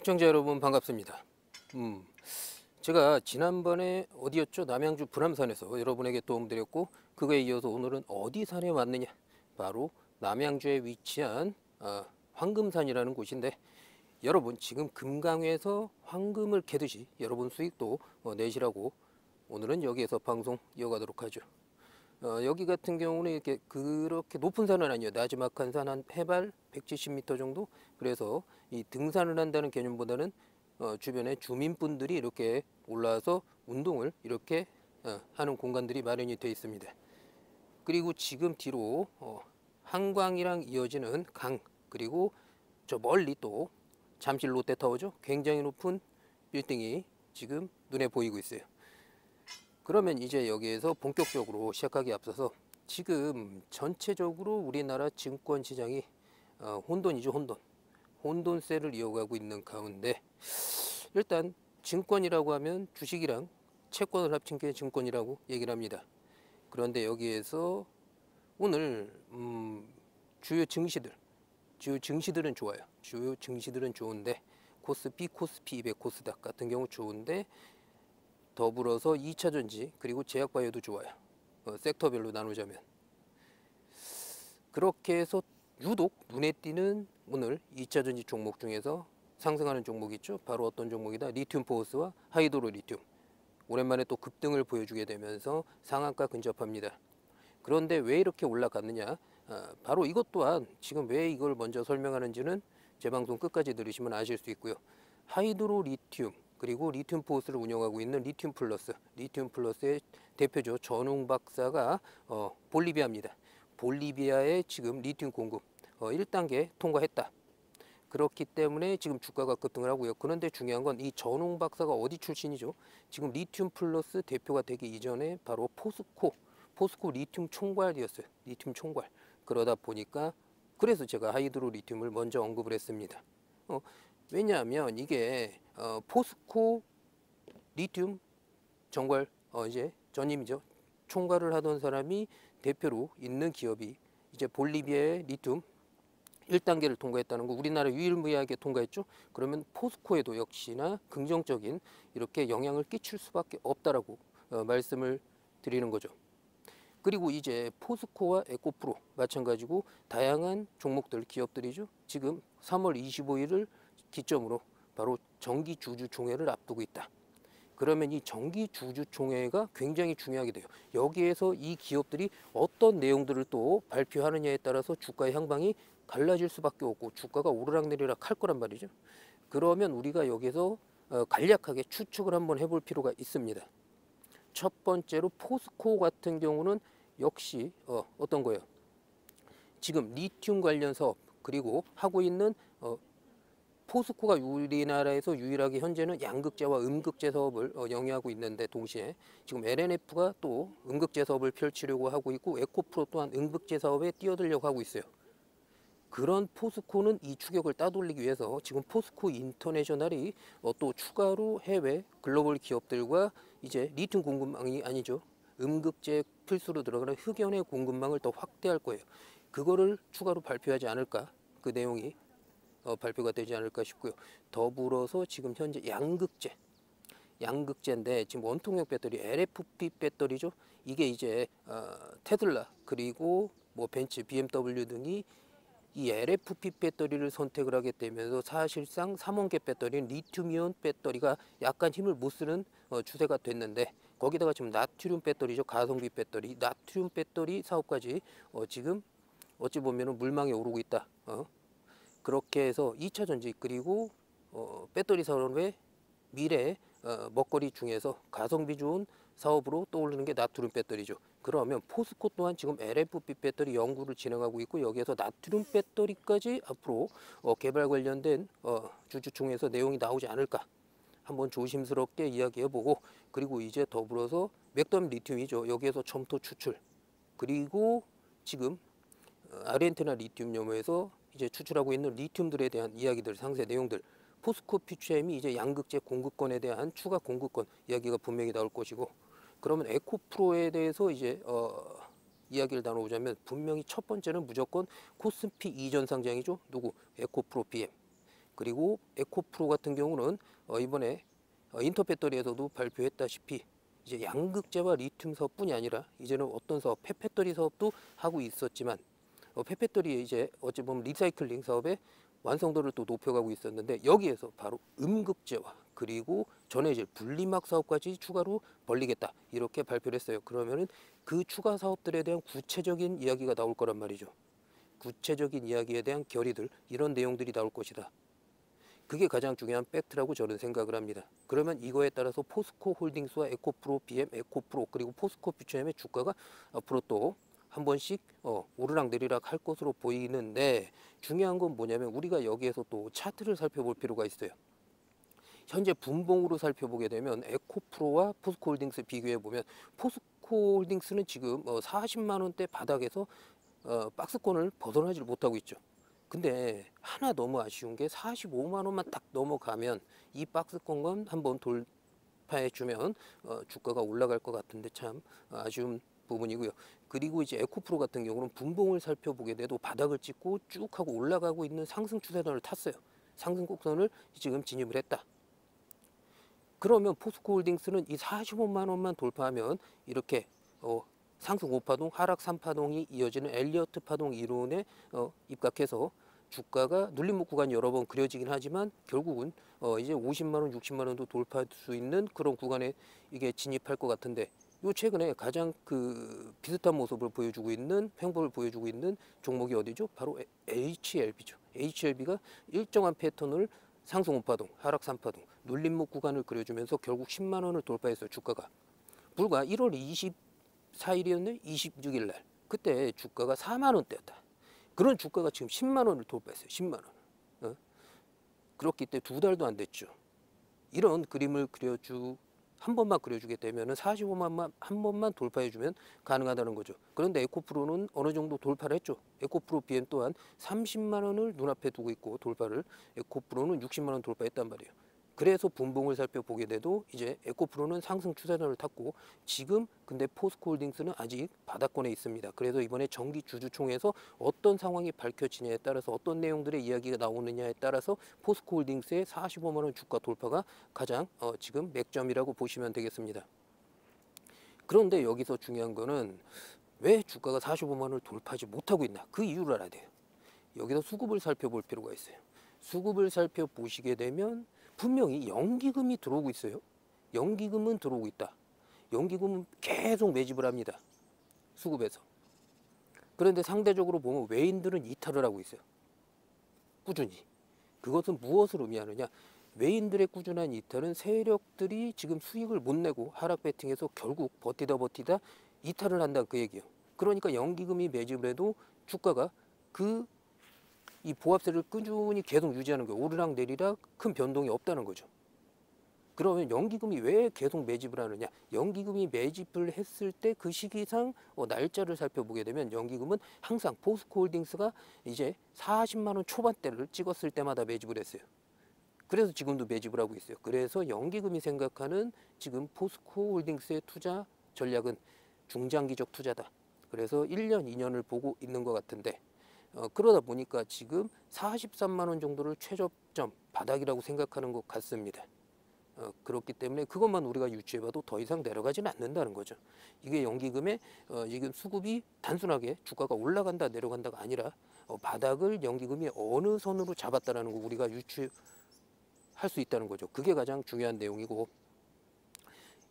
시청자 여러분 반갑습니다. 음, 제가 지난번에 어디였죠? 남양주 불암산에서 여러분에게 도움드렸고 그거에 이어서 오늘은 어디 산에 왔느냐? 바로 남양주에 위치한 아, 황금산이라는 곳인데 여러분 지금 금강에서 황금을 캐듯이 여러분 수익도 어, 내시라고 오늘은 여기에서 방송 이어가도록 하죠. 어, 여기 같은 경우는 이렇게 그렇게 높은 산은 아니에요. 나지막한 산 한 해발 170m 정도. 그래서 이 등산을 한다는 개념보다는 어, 주변에 주민분들이 이렇게 올라와서 운동을 이렇게 어, 하는 공간들이 마련이 되어 있습니다. 그리고 지금 뒤로 어, 한강이랑 이어지는 강 그리고 저 멀리 또 잠실 롯데타워죠. 굉장히 높은 빌딩이 지금 눈에 보이고 있어요. 그러면 이제 여기에서 본격적으로 시작하기 앞서서 지금 전체적으로 우리나라 증권 시장이 어, 혼돈이죠 혼돈 혼돈세를 이어가고 있는 가운데 일단 증권이라고 하면 주식이랑 채권을 합친 게 증권이라고 얘기를 합니다. 그런데 여기에서 오늘 음, 주요 증시들 주요 증시들은 좋아요. 주요 증시들은 좋은데 코스피, 코스피 200, 코스닥 같은 경우 좋은데 더불어서 2차 전지 그리고 제약바이오도 좋아요. 어, 섹터별로 나누자면 그렇게 해서 유독 눈에 띄는 오늘 2차 전지 종목 중에서 상승하는 종목 있죠. 바로 어떤 종목이다. 리튬 포스와 하이드로 리튬. 오랜만에 또 급등을 보여주게 되면서 상한가 근접합니다. 그런데 왜 이렇게 올라갔느냐? 아, 바로 이것 또한 지금 왜 이걸 먼저 설명하는지는 제 방송 끝까지 들으시면 아실 수 있고요. 하이드로 리튬 그리고 리튬 포스를 운영하고 있는 리튬 플러스, 리튬 플러스의 대표죠 전웅 박사가 어, 볼리비아입니다. 볼리비아의 지금 리튬 공급 어, 1단계 통과했다. 그렇기 때문에 지금 주가가 급등을 하고요. 그런데 중요한 건 이 전웅 박사가 어디 출신이죠? 지금 리튬 플러스 대표가 되기 이전에 바로 포스코, 포스코 리튬 총괄이었어요. 리튬 총괄. 그러다 보니까 그래서 제가 하이드로 리튬을 먼저 언급을 했습니다. 어, 왜냐하면 이게 어, 포스코 리튬 정괄 어, 이제 전임이죠. 총괄을 하던 사람이 대표로 있는 기업이 이제 볼리비아의 리튬 1단계를 통과했다는 거 우리나라 유일무이하게 통과했죠. 그러면 포스코에도 역시나 긍정적인 이렇게 영향을 끼칠 수밖에 없다라고 어, 말씀을 드리는 거죠. 그리고 이제 포스코와 에코프로 마찬가지고 다양한 종목들 기업들이죠. 지금 3월 25일을 기점으로 바로 정기 주주 총회를 앞두고 있다. 그러면 이 정기 주주 총회가 굉장히 중요하게 돼요. 여기에서 이 기업들이 어떤 내용들을 또 발표하느냐에 따라서 주가의 향방이 갈라질 수밖에 없고 주가가 오르락내리락 할 거란 말이죠. 그러면 우리가 여기서 어, 간략하게 추측을 한번 해볼 필요가 있습니다. 첫 번째로 포스코 같은 경우는 역시 어, 어떤 거예요? 지금 리튬 관련 사업 그리고 하고 있는 어, 포스코가 우리나라에서 유일하게 현재는 양극재와 음극재 사업을 어, 영위하고 있는데 동시에 지금 LNF가 또 음극재 사업을 펼치려고 하고 있고 에코프로 또한 음극재 사업에 뛰어들려고 하고 있어요. 그런 포스코는 이 추격을 따돌리기 위해서 지금 포스코 인터내셔널이 어, 또 추가로 해외 글로벌 기업들과 이제 리튬 공급망이 아니죠. 음극재 필수로 들어가는 흑연의 공급망을 더 확대할 거예요. 그거를 추가로 발표하지 않을까 그 내용이 어, 발표가 되지 않을까 싶고요. 더불어서 지금 현재 양극재, 양극재인데 지금 원통형 배터리 LFP 배터리죠. 이게 이제 어, 테슬라 그리고 뭐 벤츠, BMW 등이 이 LFP 배터리를 선택을 하게 되면서 사실상 삼원계 배터리는 리튬이온 배터리가 약간 힘을 못 쓰는 어, 추세가 됐는데 거기다가 지금 나트륨 배터리죠 가성비 배터리 나트륨 배터리 사업까지 어, 지금 어찌 보면은 물망에 오르고 있다. 어? 그렇게 해서 2차 전지 그리고 어, 배터리 산업의 미래 어, 먹거리 중에서 가성비 좋은 사업으로 떠오르는 게 나트륨 배터리죠. 그러면 포스코 또한 지금 LFP 배터리 연구를 진행하고 있고 여기에서 나트륨 배터리까지 앞으로 어, 개발 관련된 어, 주주총회에서 내용이 나오지 않을까 한번 조심스럽게 이야기해보고 그리고 이제 더불어서 맥담 리튬이죠. 여기에서 첨토 추출 그리고 지금 어, 아르헨티나 리튬 염호에서 이제 추출하고 있는 리튬들에 대한 이야기들 상세 내용들 포스코 퓨처엠이 이제 양극재 공급권에 대한 추가 공급권 이야기가 분명히 나올 것이고 그러면 에코프로에 대해서 이제 어, 이야기를 나눠보자면 분명히 첫 번째는 무조건 코스피 이전 상장이죠. 누구? 에코프로 BM 그리고 에코프로 같은 경우는 어, 이번에 어, 인터배터리에서도 발표했다시피 이제 양극재와 리튬 사업뿐이 아니라 이제는 어떤 사업, 폐배터리 사업도 하고 있었지만 어, 폐배터리에 이제 어찌 보면 리사이클링 사업의 완성도를 또 높여가고 있었는데 여기에서 바로 음극재와 그리고 전해질 분리막 사업까지 추가로 벌리겠다 이렇게 발표를 했어요. 그러면은 그 추가 사업들에 대한 구체적인 이야기가 나올 거란 말이죠. 구체적인 이야기에 대한 결의들 이런 내용들이 나올 것이다. 그게 가장 중요한 팩트라고 저는 생각을 합니다. 그러면 이거에 따라서 포스코 홀딩스와 에코프로, BM, 에코프로 그리고 포스코 퓨처엠의 주가가 앞으로 또 한 번씩 어, 오르락 내리락 할 것으로 보이는데 중요한 건 뭐냐면 우리가 여기에서 또 차트를 살펴볼 필요가 있어요. 현재 분봉으로 살펴보게 되면 에코프로와 포스코홀딩스 비교해 보면 포스코홀딩스는 지금 어 40만 원대 바닥에서 어 박스권을 벗어나질 못하고 있죠. 근데 하나 너무 아쉬운 게 45만 원만 딱 넘어가면 이 박스권건 한번 돌파해 주면 어 주가가 올라갈 것 같은데 참 아쉬운 부분이고요. 그리고 이제 에코프로 같은 경우는 분봉을 살펴보게 돼도 바닥을 찍고 쭉 하고 올라가고 있는 상승 추세선을 탔어요. 상승 곡선을 지금 진입을 했다. 그러면 포스코홀딩스는 이 45만 원만 돌파하면 이렇게 어, 상승 5파동, 하락 3파동이 이어지는 엘리어트 파동 이론에 어, 입각해서 주가가 눌림목 구간이 여러 번 그려지긴 하지만 결국은 어, 이제 50만 원, 60만 원도 돌파할 수 있는 그런 구간에 이게 진입할 것 같은데 요 최근에 가장 그 비슷한 모습을 보여주고 있는 횡보를 보여주고 있는 종목이 어디죠? 바로 HLB죠. HLB가 일정한 패턴을 상승 5파동, 하락 3파동, 눌림목 구간을 그려주면서 결국 10만 원을 돌파했어요. 주가가 불과 1월 24일이었네, 26일 날 그때 주가가 4만 원대였다. 그런 주가가 지금 10만 원을 돌파했어요. 10만 원. 어? 그렇기 때문에 두 달도 안 됐죠. 이런 그림을 그려주 한 번만 그려주게 되면 은 45만만 한 번만 돌파해주면 가능하다는 거죠. 그런데 에코프로는 어느 정도 돌파를 했죠. 에코프로 BM 또한 30만 원을 눈앞에 두고 있고 돌파를 에코프로는 60만 원 돌파했단 말이에요. 그래서 분봉을 살펴보게 돼도 이제 에코프로는 상승 추세선을 탔고 지금 근데 포스코홀딩스는 아직 바닥권에 있습니다. 그래서 이번에 정기 주주총회에서 어떤 상황이 밝혀지냐에 따라서 어떤 내용들의 이야기가 나오느냐에 따라서 포스코홀딩스의 45만 원 주가 돌파가 가장 어, 지금 맥점이라고 보시면 되겠습니다. 그런데 여기서 중요한 거는 왜 주가가 45만 원을 돌파하지 못하고 있나 그 이유를 알아야 돼요. 여기서 수급을 살펴볼 필요가 있어요. 수급을 살펴보시게 되면 분명히 연기금이 들어오고 있어요. 연기금은 들어오고 있다. 연기금은 계속 매집을 합니다. 수급에서. 그런데 상대적으로 보면 외인들은 이탈을 하고 있어요. 꾸준히. 그것은 무엇을 의미하느냐? 외인들의 꾸준한 이탈은 세력들이 지금 수익을 못 내고 하락 배팅해서 결국 버티다 버티다 이탈을 한다 그 얘기예요. 그러니까 연기금이 매집을 해도 주가가 그 이 보합세를 꾸준히 계속 유지하는 거예요. 오르락 내리락 큰 변동이 없다는 거죠. 그러면 연기금이 왜 계속 매집을 하느냐? 연기금이 매집을 했을 때 그 시기상 어, 날짜를 살펴보게 되면 연기금은 항상 포스코홀딩스가 이제 40만 원 초반대를 찍었을 때마다 매집을 했어요. 그래서 지금도 매집을 하고 있어요. 그래서 연기금이 생각하는 지금 포스코홀딩스의 투자 전략은 중장기적 투자다. 그래서 1년, 2년을 보고 있는 것 같은데 어, 그러다 보니까 지금 43만 원 정도를 최저점 바닥이라고 생각하는 것 같습니다. 어, 그렇기 때문에 그것만 우리가 유추해봐도 더 이상 내려가지는 않는다는 거죠. 이게 연기금의 어, 지금 수급이 단순하게 주가가 올라간다 내려간다가 아니라 어, 바닥을 연기금이 어느 선으로 잡았다라는 거 우리가 유추할 수 있다는 거죠. 그게 가장 중요한 내용이고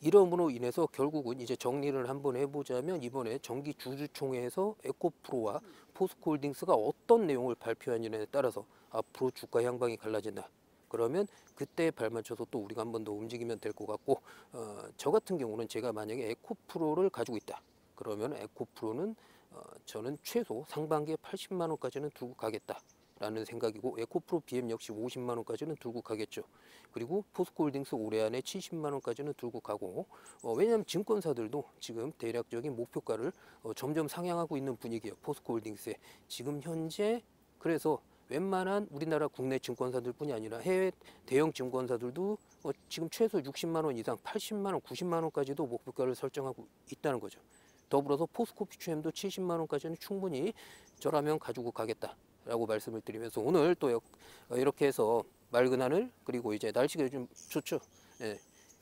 이러므로 인해서 결국은 이제 정리를 한번 해보자면 이번에 정기 주주총회에서 에코프로와 포스코홀딩스가 어떤 내용을 발표하느냐에 따라서 앞으로 주가 향방이 갈라진다. 그러면 그때에 발맞춰서 또 우리가 한 번 더 움직이면 될 것 같고 어, 저 같은 경우는 제가 만약에 에코프로를 가지고 있다. 그러면 에코프로는 어, 저는 최소 상반기에 80만 원까지는 두고 가겠다. 라는 생각이고 에코프로 BM 역시 50만 원까지는 들고 가겠죠. 그리고 포스코홀딩스 올해 안에 70만 원까지는 들고 가고 어, 왜냐하면 증권사들도 지금 대략적인 목표가를 어, 점점 상향하고 있는 분위기예요. 포스코홀딩스에 지금 현재 그래서 웬만한 우리나라 국내 증권사들 뿐이 아니라 해외 대형 증권사들도 어, 지금 최소 60만 원 이상, 80만 원, 90만 원까지도 목표가를 설정하고 있다는 거죠. 더불어서 포스코 피추엠도 70만 원까지는 충분히 저라면 가지고 가겠다. 라고 말씀을 드리면서 오늘 또 이렇게 해서 맑은 하늘 그리고 이제 날씨가 요즘 좋죠. 예,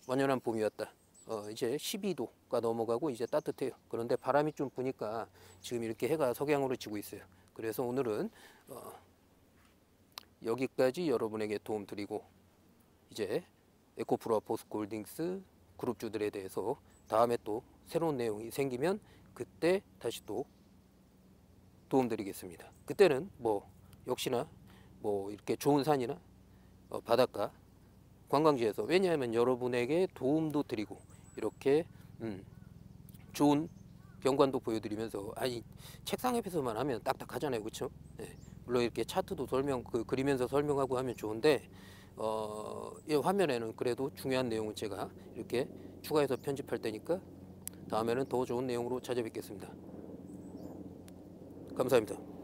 완연한 봄이 왔다. 어, 이제 12도가 넘어가고 이제 따뜻해요. 그런데 바람이 좀 부니까 지금 이렇게 해가 석양으로 지고 있어요. 그래서 오늘은 어, 여기까지 여러분에게 도움 드리고 이제 에코프로와 포스콜딩스 그룹주들에 대해서 다음에 또 새로운 내용이 생기면 그때 다시 또 도움 드리겠습니다. 그때는 뭐 역시나 뭐 이렇게 좋은 산이나 어, 바닷가 관광지에서 왜냐하면 여러분에게 도움도 드리고 이렇게 음, 좋은 경관도 보여드리면서 아니 책상 옆에서만 하면 딱딱하잖아요, 그렇죠? 물론 이렇게 차트도 설명 그 그리면서 설명하고 하면 좋은데 어, 이 화면에는 그래도 중요한 내용은 제가 이렇게 추가해서 편집할 테니까 다음에는 더 좋은 내용으로 찾아뵙겠습니다. 감사합니다.